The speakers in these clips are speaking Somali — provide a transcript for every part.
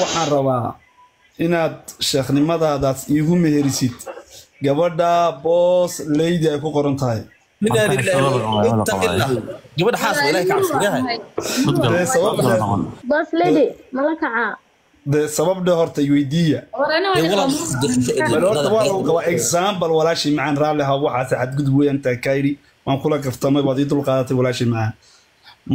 waxaan rabaa inaad sheekhnimadaadaas iigu meherisid gabadha boos leydi ay ku qoran tahay. Dee sababde horta iweydiiya bal horta waa lagu qabaa walaashii macaan raalli ha waxaase xadgudub weeyaan taa kayri waan kula kaftamay waad ii dulqaadatay walaashii macaan.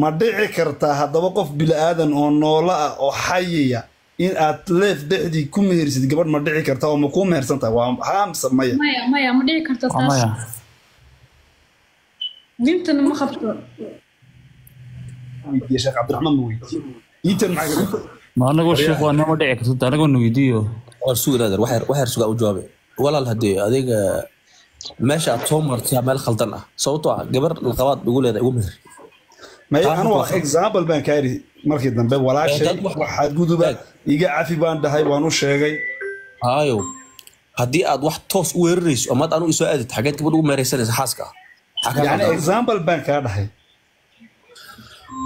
Ma dhici kartaa haddaba qof bila'aadan oo noolo ah oo xayaya in aad leef dhexdii ku mehersid gabadh ma dhici kartaa oo ma kuu mehersan tahay? Waa haamsa maya. Maya maya ma dhici karto taas. diintana ma qabto. Weydiiye sheekh cabdiraxmaan ma weydiiye iintan maxaa ka ma anagu sheekh waa nama dhici karto anagoo na weydiiyo war sugi naader waxyar waxyar sugaa u jawaabe walaal haddee adiga meesha aad soo martaa meel khaldan ah. Sababtoo ah gabar laqabaad ugu leedahay ugu meher maya example baan iri markii dambe walaashay dad wax- wax xadguduba iga cafi baan dhahay waan u sheegay. Haayo haddii aad wax toos u weerarayso amaad anu isoo aadid xageed gabadh ugu meeraysanaysa xaaska. Ah yani example baan kaa dhahay.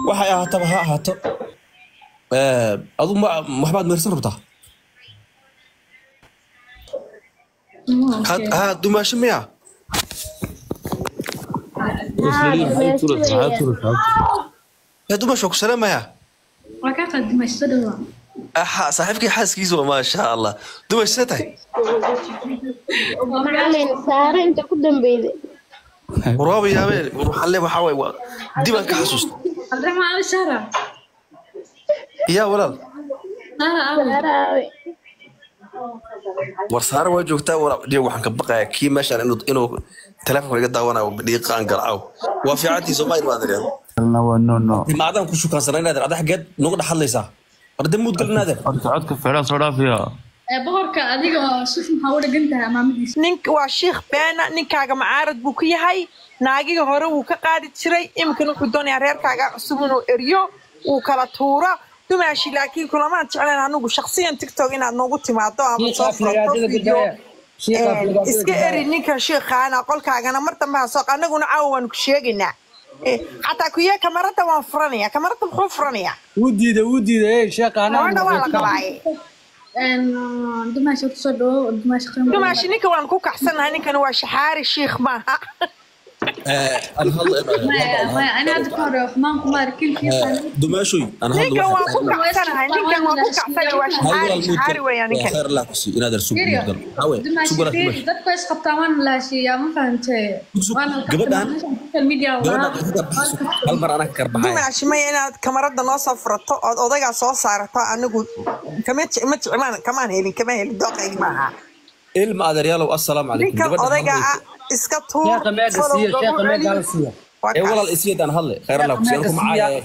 Waxay ahaataba ha ahaato. Adu ma waxbaad meersan rabtaa? Ha- ha dumaasho miya? Ya dumaasho ku salaamaya saaxiibkii xaaskiisa waa maasha allah dumash see tahay macalin saare inta ku dambeyda warwaaba yaabeen war waxaan le waxaa waay waa dibaan ka xasuusta yaa walaal war saare waa joogtaa walaal waxaan ka baqayaa kii meeshaan inuu inuu telefoonka iga daawanayo dhiiqaan garcaw waa fiicantii soomaa in maadan kalna waa no no maadaan ku shukaansanay naader ada xageed nagu dhex hadlaysaa arday muud gal naader horta codka feelaa soo dhaafiya ee boqorka adiga suf maxaa u dhagan tahay amaamadiisa nink waa sheikh beena ninkaaga macaarad buu ku yahay. Naagiga hore wuu ka qaadi jiray. Iminkana wuxuu doonayaa reerkaaga cusub inuu eryo uu kala tuuro dumaashi laakiin kulamaan jecleen anigu shaksiyan tiktok inaad noogu timaado ama soo video. Eh, iska eri ninka sheikhaana qolkaagana mar dambe ha sooq anaguna caawa waanu ku sheegaynaa. Eh, xataa kuye kamarada waan furanaya kamarada muxuu furanaya wuu diiday wuu diiday ee sheekha gabadha waa la qabaaye dumaasha ku soo dhawo dumaasha ninka waan ku kacsanahay ninkana waa shaxaari shiikh maaha ani hadda ka hore xumaan kuma arkin dumaashoy dadku is qabtaan waan laashiyaa ma fahantee Gabadhan- social media gabadha hal mar anaa ka karbaxaya dumaashi maya inaad kamarada noo soo furato ood odagaa soo saarato jecmaan kamaan helin kama helin dooqaygi maaha ilma adeeryaalow assalaamu calaykum ninkan ah iska tuur. Kaas. walaal isiyadaan hadle khayr allah ku sii anku macaaye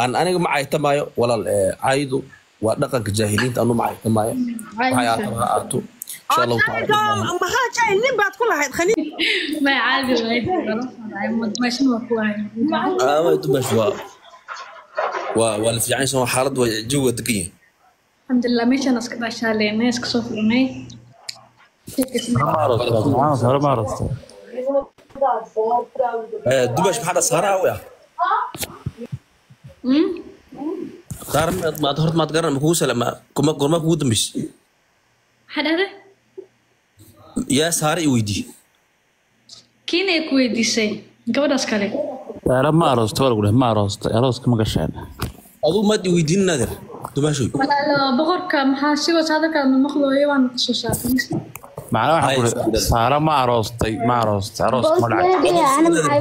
aan aniga ma caytamaayo walaal ee caydu waa dhaqanka jaahiliinta anu ma caytamaayo waxay ha aato maxaa jahil nin baad ku lahayd dumaashina waa la fiican xaalad waa jawiga degan yahay alxamdulilah meeshaan iska dhaashaaleenay iska soo furnay Eh, dumash maxaa saara awe ah saara maad maad horta maad garan ma kugu salama kuma gormaa kugu dambeys yaa saara i weydii kiina ay ku weydiisay gabadhaas kale saara ma aroosta waa lagu dheh ma aroosta arooska ma gasheen aduu maad i weydiin naader dumaashoy boqorka maxaa sigoos hadalkaa maqlooyo waan ka soo saartay macnaa waxaan ku Ay, dheh saara ma aroostay ma aroostay arooska ma dhacay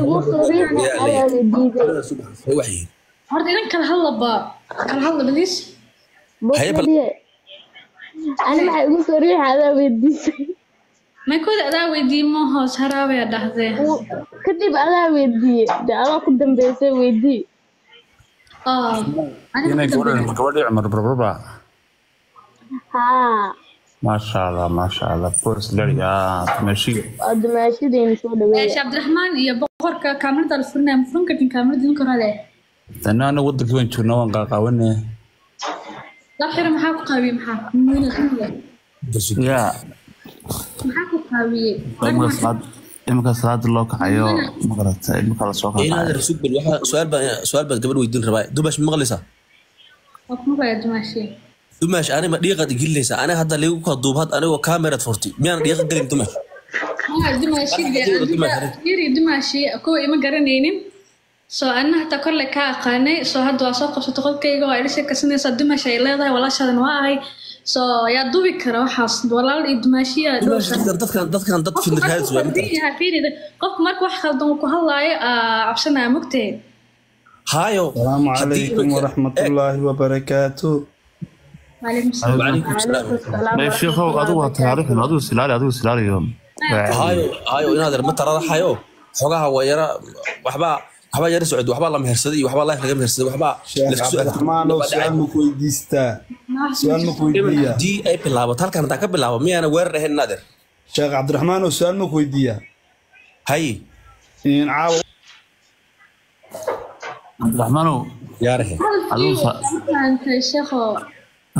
horta idan kala hadlaba kala hadla baliis ani maxaa igu soo riixay adaa weydiisay maykooda adaa weydiiyey ma hoos haraabaya dhahdee kadib adaa weydiiyey de adaa ku dambeysay weydii. Aniga inay gabadhii cumar barbaba haa maasha allah maasha allah boris lari soo Cabdiraxmaan iyo boqorka kaamirada la furinaya ma furin kartin kaamirada ninka hore leh tani anaga wadankii baan joognaa waan qaaqaawane lab xira maxaa ku qaabiyey maxaa ya. Maxaa ku qaabiyey imika salaad imika salaada loo kacayo magarata imika la soo inaader kacayo su'aal baa su'aal baad gabadh weydiin rabaa dumash ma maqlaysaa waa kuma baya dumaashii dumash ani ma dhiiqaad igilnaysaa ani hadda laygu kaa duubhad anigoo kaamerad furti. Miyaan dhiiqa gelin dumaash dumaashi dumaashi kuwa ima garanaynin. Soo anna hataa kolle kaa aqaanay soo hadda waa soo qabsato qolkayga oo idhashay kasanaysaa dumaash ay leedahay walaashaadan waa ahay. Soo yaa dubi kara waxaas walaal iyo dumaashiya dad qofka marka wax khaldan ku hadlaayo cabsanaya mogtee haayo. Salaamu calaykum waraxmatullaahi wabarakaatu inaadar ma taradaxayo xogaha waa yara waxbaa waxbaa yara socod waxbaa la mehersaday iyo waxbaa laif laga mehersaday waxbaa lasudii ay bilaabato halkan haddaan ka bilaabo miyaana weerar ahayn inaadir sheekh cabdiraxmaanow su'aal maku weydiiyaa hay caawa cabdiraxmaanow yaarahe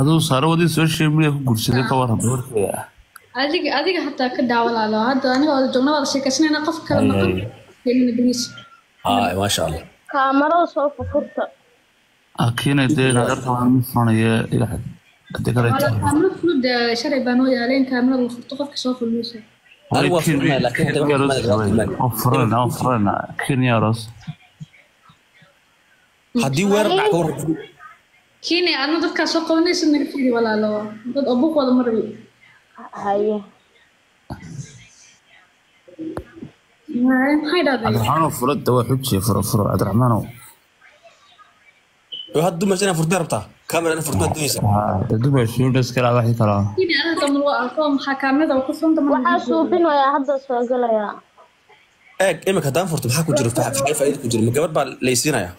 adigu sa- fahamtay sheekho adigu saaro wadii social media ku guursaday ka waran gabarkeeda adiga adiga hataa ka daawalaalo hadda aniga oo joogna wada sheekaysanayna qof kale maqan kelina bariis hay maasha allah kaamarada soo fufurta akiina dee nadarka waxaa mid furanaya ilaxad haddii kale shalay baa noo yaaleen la furto qofka soo fulmaysa ros haddii weerar dhac ka waran kiine adna dadkaa soo qabanaysa naga fiiri walaalo dad oo buuq wada marabi haye cabdiraxmaanow furada waa xujiye furo furo cabdiraxmaanow oo hadda dumasha inaan furtay rabtaa kamera inaan furtay doonaysa shuudas kala waxii kala waa arko maxaa kaamirada ku furanta waxaa suubinayaa hadda soo gelayaa eeg imika haddaan furto maxaa ku jiro Fa- maxaa faa'iido ku jiro ma gabadh baa laysiinaya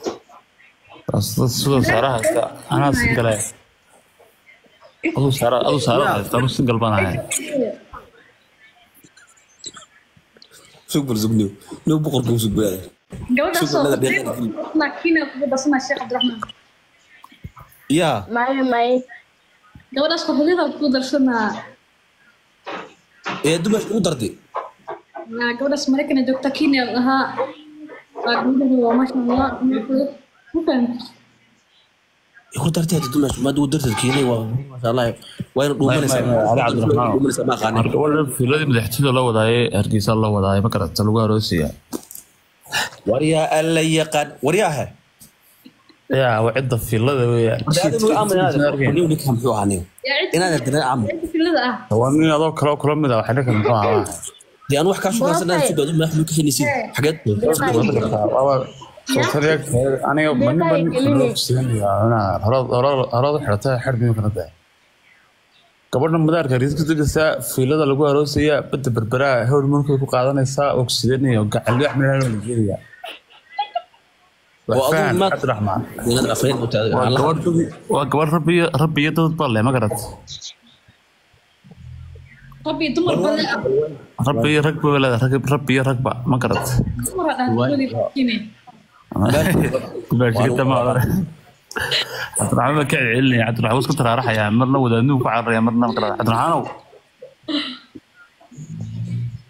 dumash ugu darday Waa gabadhaas maraykana joogta kiine ahaa. Waa gabadhooda waa maasha allah ku dartay hadda dumash maad ugu dartay kiinay waa maasha allah waa ina dhuumanaysaa ma aqaanin madaxtooyada la wadaaye hargeysa la wadaaye ma garata lagu aroosaya waryaa alla yaqaan waryaahe yaa waa cidda weeyaan filada waa nin adoo kale kula mid ah waxay ninka muxuu ahaa. Dee wax kaa madax xageed aniga baa daa gabadha madaarka riiska degaysaa fiilada lagu aroosaya badda berberaa hormoonka ku qaadanaysaa Cabdiraxmaan inaad afeen u tahay waa gabadh rabbi iyo iyo dad balle ma garat rabbi iyo ah rabbi iyo iyo ragba ma garat cabdiraxmaan baa ka celcelinaya cabdiraxmaan wuu isku taraaraxayaa? Marna wadaadnuhu ku cararaya marna cabdiraxmaanow!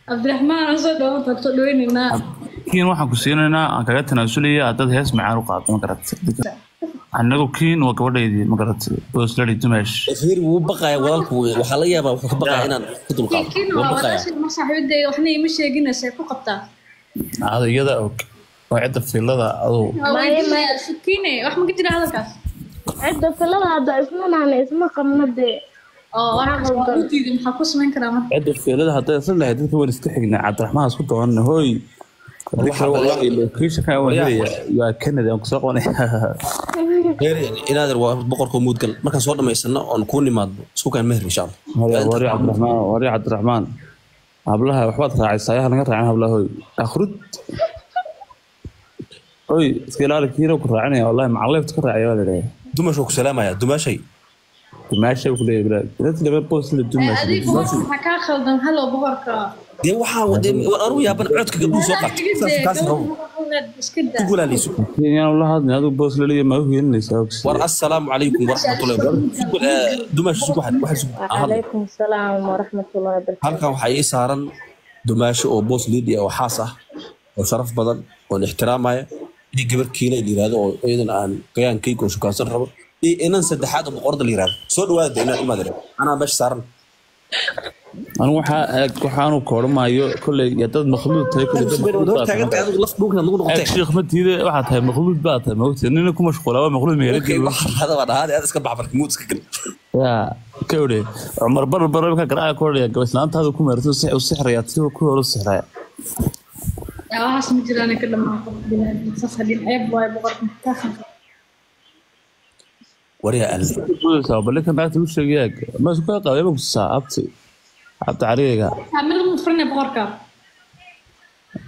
Cabdiraxmaan aan soo dhawo tagto dhaweynaynaa. Kiin waxaan ku siinaynaa aan kaga tanaasulaya haddaad hees macaan u qaado ma garat annagu kiin waa gabadhaydii ma garat boosladi dumaash fiir wuu baqaya walaalku waxaa laga yaabaa wuxuu ka baqaya inaan ka dulqaado. Kiine wuu waa ma saaxiibadeeda waxna ima sheeginaysa ku qabtaa? Ada iyada og ka jira hadalkaas. Cidda filada hadda isma nahna isma qabna dee. Cidda fiilada hadday isla lahayd dadka waan iska xignaa cabdiraxmaan isku doonana hooy. Waa canada aan ku soo qabanaya reer inaadir waa boqorka muudgal. Markaan soo dhamaysano oon kuu nimaadno. Isku kaan meher insha allah. Wari cabdiraxmaan hablaha waxbaad raacaysaa ayaha naga raacin hablaha hooy. Akhrud oy iska ilaali ku raacinaya wallahi macalleefta ka raacaya waa la dumash waa ku salaamaya dumaashay. Dumaasha ku leeyahay bilaad dadka laba boos la dumaasha adigu maxaa kaa khaldan halow boqorka. Dee waxaa wadee war anuu yaaban codka gabdhuhu soo qaatay. Saas kaas rabo. iska daa ku walaaleyso kiinaan la hadlin adigu boos la leeyahay ma u heeninaysaa ogsi war assalaamu calaykum waraxmatullahi wabarakatu dumaasha sug waxaad waxaad sug ahad calaykum salaam waraxmatullahi wabarakatu halkan waxaa ii saaran dumaasho oo boos liidi ah oo xaas ah oo sharaf badan oon ixtiraamaya iyo gabar kiina la yiraahdo oo iyadan aan gayaankayga oo shukaansan rabo iyo inan saddexaad oo boqorada la yiraahdo soo dhawaada inaan imaad anaa meesha saaran. Anigu waxaa eeg waxaanu kooramayo kolley dad makhluud tahay sheekh ma tiide waxaa tahay makhluud baa tahay maogta nina ku mashquula waa makhluud Okay, magaalada waxaa hada waa dhahaade aad iska baxbarka muud iska gal ya ka odhe. Cumar bar bar ka garaaca ku odhaya gabaslaantaada ku meerto u sixraya ti ku hore u sixraya waxaas ma jiraan ka dhamaan qof bini'aadam saas haddii ceeb waayo boqorka kaasan waryaa alle Kuusaa, bal ninkan naagta u sheegaya ma isku kala qaaday ma kusaa abti abti carigayga kaamilada ma furanay boqorka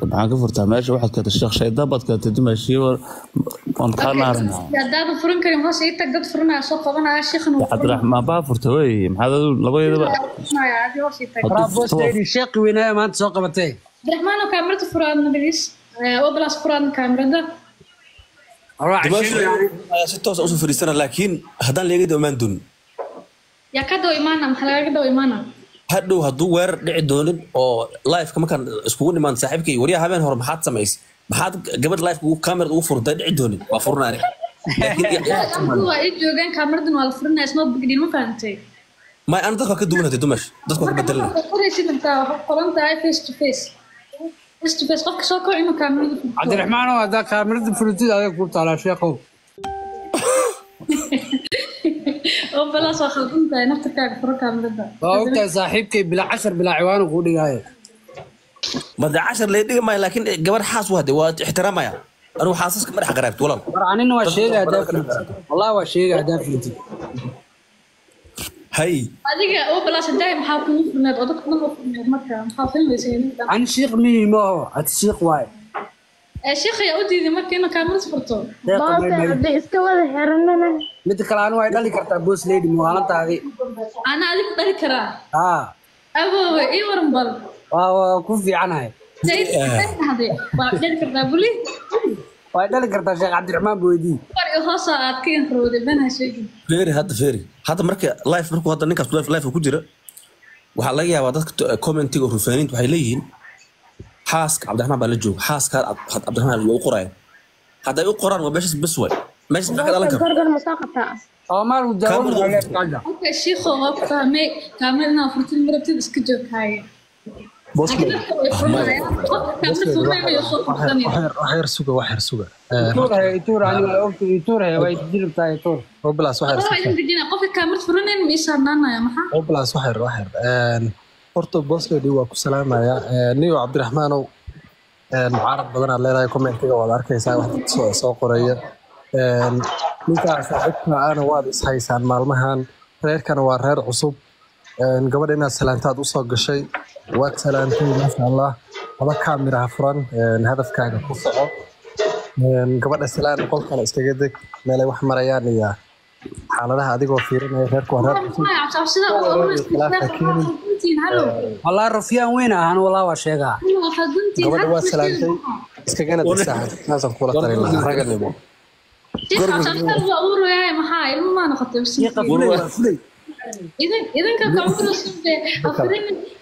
maxaan ka furtaa meesha waxaad keentay sheekh shaydaan baad keentay dumaashii waan kaa naarnaa hadaadan furan karin hoos ii tag dad furanaya soo qabanaya sheekhan uu cabdiraxmaan baa furta wey. Maxaad adu labadeedaba furanaya adii hoos ii tag. Hadduu boos furto- lady sheekhi weynaya maanta soo qabatay abdiraxmaan oo kaamirada furaadna bilis oblas furaadna kaamirada si toos ah u soo fadhiisana laakiin haddaan leega doomaan doonin. Yaa ka daw imaana maxaa lagaga daw imaana hadhow hadduu weerar dhici doonin oo liveka markaan iskugu nimaan saaxiibkay waryaa habeen hore maxaad samaysay maxaad gabadh liveka ugu kamerad ugu furtay dhici doonin? Waa furna aniga waa ii joogaan kaamiradan waa la furanaya isma bigdin ma fahantay may aan dadka ka duwanatay dumash dadka ka qoraysid tahay face to face face to face qofka soo kaco inuu kaamirada furto cabdiraxmaan oo haddaa kaamirada furitid adag ku taalaa balaas waa ogtahay saaxiibkay bilaa cashar bilaa ciwaanu kuu dhigaayo made cashar lee dhigi maayo laakiin gabadh xaas waa de waa ixtiraamaya anigu xaasaska madaxa qaraabti walaal war anina waa sheega haddaa furitid wallahi waa sheega haddaa furitid hay adiga oo balaas daay maxaa kugu furneed oo dadka dhan u furneed marka maxaa filmaysa ani shiikh mihi maaho hati shiikh waaye ee sheekh ayaa u diiday marka inuu kaamirada furto Sheekha boose may may- hadday iska wada xiranana midda kale anu way dhali kartaa boos lady muwaalantaadii ana adigu dhali karaa haa awoowe ii waran bal waa waa ku fiicanahay dhahday waa dhali kartaa buli way dhali kartaa sheekh cabdiraxmaan boydii war i hoosoo aad ka inrowday banaha sheegin feeri hadda feeri. Hadda marka life markuu hadda ninkaas life ku jira waxaa laga yaabaa dadka commentiga oo rufaaniinta waxay leeyihiin xaaska cabdiraxmaan baa la jooga xaaska cabdiraxmaan waa u qoraya hadday u qoraan waa meeshas bes waay meeshas maxaa ka dhalan kara soomaal uu Horta boslady waa ku salaamaya niyo cabdiraxmaanow mucaarad badan aad leedahay commentiga waad arkaysaa wax soo qoraya ninkaa saaxiibka ana waad ishaysaan maalmahan reerkana waa reer cusub gabadha inaad salaantaad u soo gashay waad salaantay maasha allah laba kaamiraha furan hadafkaaga ku soco. Gabadha salaan qolkana iskaga deg meelay wax marayaan iyo xaaladaha adigoo fiirinaya reerku wallahi rufyaan weyn ahaan wallah waa sheegaa. Gabadha waa salaantay iskagana degsaa saasaan kula talin lahaa. raganimo maxaa? Ilmo maa noqotay idinka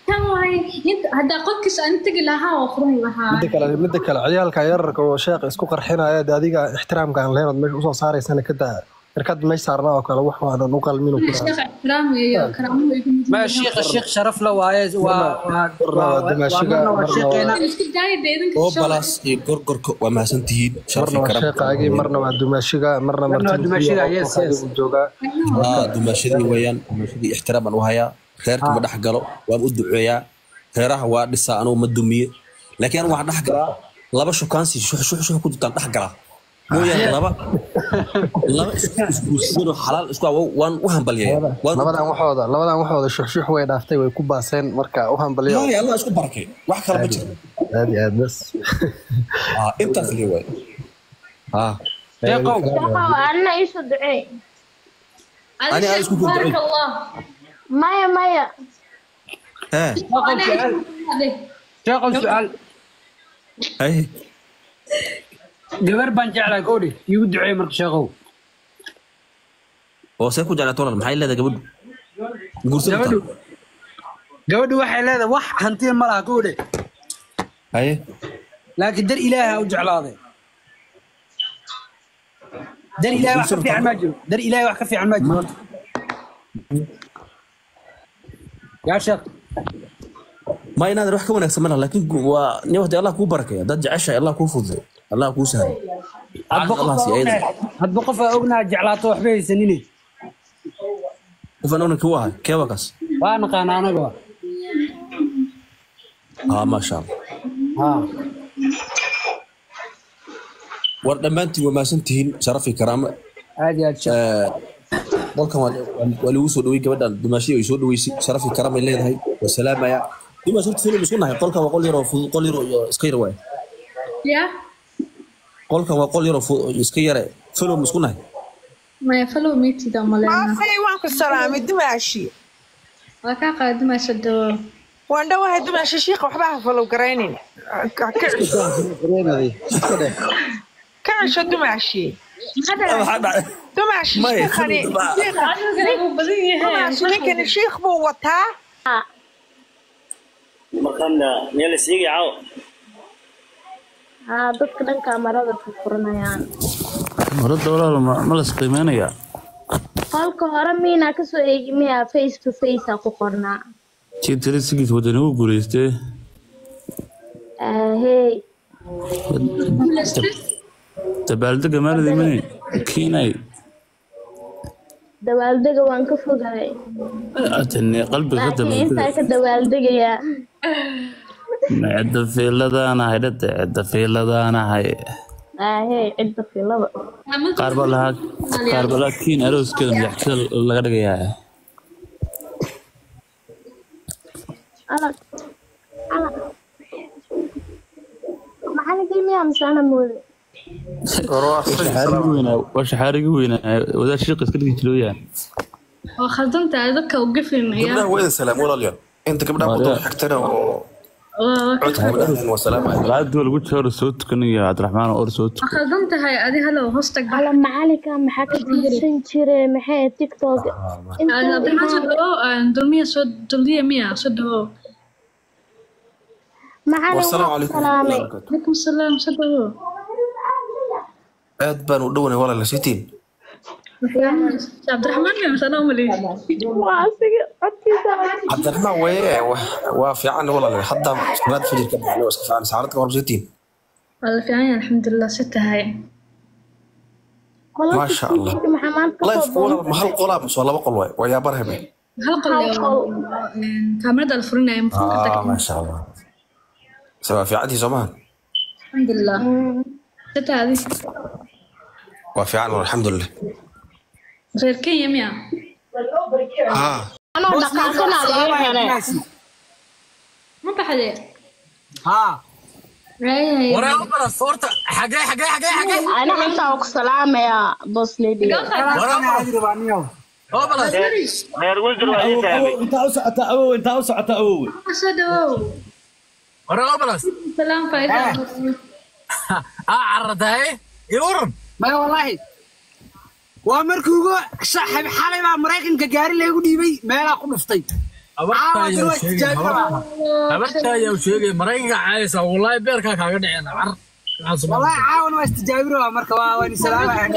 aan midda kale midda kale ciyaalka yararka oo sheekha isku qarxinaya de adiga ixtiraamka aan leenood meesha u soo saaraysana ka daa. Irkad meesha saarna oo kale wax waanan u qalmin ma sharaf la waaye waa waa marna waa dimaashiga, marna waa marna sheeqeena isku daaya de idinka oo balaas iyo gorgorka waa mahadsan tihiin marna waa dumaashiga marna aa dumaashadii weeyaan dumaashadii ixtiraam baan u hayaa reerka ma dhex galo waan u duceeyaa. Reeraha waa dhisaa anugu ma dumiye laakiin anigu waxaan dhex galaa laba shukaansi shux shux shux ku jirtaan dhex galaa mooyaane laba. Laba isku isguursadoo xalaal isku ah waan u hambalyeeya waan labadan waxooda labadan waxooda shuxshuux way dhaaftay way ku baaseen. Marka u hambaliyo Haya, allah isku barakay wax kale ma jiro. aad iyo aad bas Ah, intaas lee waay Ah, Shaqo anna iisoo duceey Ani aan isku baarak مايا مايا. آه. ها شغل سؤال. أي. دبر بان جعله قولي. يود عي مرق شغو وسيكو جعله طولر محايل لذا قبل قول سلطة قبل وحي لذا. وح هنتين مرا قولي. أي. لكن در إلهة وجعل هذا. در إلهة وحكفي عن مجر در إلهة وحكفي عن مجر ma inaad wax ka wanaagsan malaha laakiin waa nin allah kuu barakaya dad jeceshahay allah kuu fududay allah kuu sahray hadba qof aa ognaa jeclaato waxba haysanine qofaan ogna kuu ahay keeba kaas? Waa naqaana anaga haa maasha allah war dhammaantiin waa mahadsan tihiin sharaf iyo karaamo aad iyo aad qolkan waa lagu soo dhawey gabadhan dumaashadii way soo dhaweysay sharaf iyo karaam ay leedahay. Waa salaamaya. Dumaash horta filim isku nahay. Qolkan waa qol yaroo fudud qol yaroo iyo iska yar waay ya? Qolkan waa qol yaroo fudud iska yare film isku nahay. Maya falow meetida maleyna maafay waan ku salaamay dumaashi waa kaa qaadimaysa dawo waan dhowahay dumaashi shiikha waxba ha falow garaynin. Ka cisho dumaashi uu ninkani shiikh buu wataa maqana meel isiigi caw haa dadka dhanka marada furfuranayaan marada walaal ma la isqiimeynayaa qolka hore miinaa ka soo eegi miyaa face to face aa ku qornaa tii tiri sigiis wadani u guuleystee ahey dabaaldega maalidii mani kiinay. Dabaaldega waan ka fogahay atane qalbiga ka dabaaldegayaa cidda cidda fiiladaanahay ahey cidda qaar baa lahaa qaar baa lahaa kiin arooskeeda madaxjada laga dhigayaa alag alag maxaligii miyaa misaana mooda shaxaarigi weynaa wadaad shiiqa iska dhigi jirooyaan waa khaldantahay dadka u gafimaya gabdhaha waa idin salaam walaalayaal inta gabdhaha ku daba xigtana oo gabdhahan waa lagu jiro soo tukanaya cabdiraxmaan or soo tukan. Khaldan tahay adi halow hoostag ala macalinka maxaa ka diisan jire maxay tiktok? Abdiraxmaan soo dhawo dulmiya soo duldiya miya soo dhawo. Macalin waa salaamay calaykum salaam soo dhawo aad baan u dhowanay walaala sitiin cabdiraxmaan umaleyn waa fiican walaala hadda salaad fajir ka waa iska fiican. Saaradka war sitiin waa la fiican yahay alxamdulilah si tahay. Maasha Allah. Life walaal ma hal qolaa mise waa laba qol waay. Waa yaabar hebe hal qol kaamirada la furinaya ah maasha allah. Se waa fiicantii soo maha alxamdulilah si tahay adi waa fiican walaal alxamdulilah reer kenya miya haa anoo dhaqaaqana laga hele ma baxdee haa Raayay. waree bala soorta xagee xagee xagee xagee ana xataa waa ku salaamayaa boss lady waree ma ajri baa niyow oo bala reer wasiir waa ii fahmay intaa u socota awow intaa maya wallaahi waa markii ugu saaxiib xalay baa maraykanka gaari laygu dhiibay meelaa ku dhuftay. Habarta ayaa sheegay maraykanka caayisa wallaahi beerkaa kaaga dhiceen car wallaahi caawan waa istijaabin rabaa marka waa waan salaamahay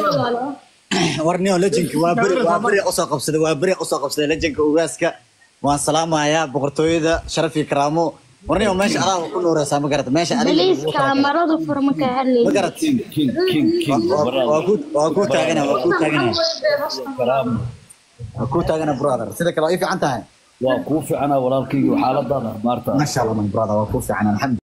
warniyo lejanki waa beri waa beri u soo qabsaday waa beri u soo qabsaday lejanka ugaaska. Waan salaamayaa boqortooyada sharaf iyo karaamo warniyo meesha adaa ku nuureysaa ma garata meesha adiga kaamaradu furma ka ma hadlaysa garata waa ku waa ku taagana waa ku taagana. Waa ku taagana brother. Sida kale waa ii fiican tahay. Waa kuu fiicana walaalkaygi xaaladaada maarta. Masha allah my brother waa ku fiican alxamdu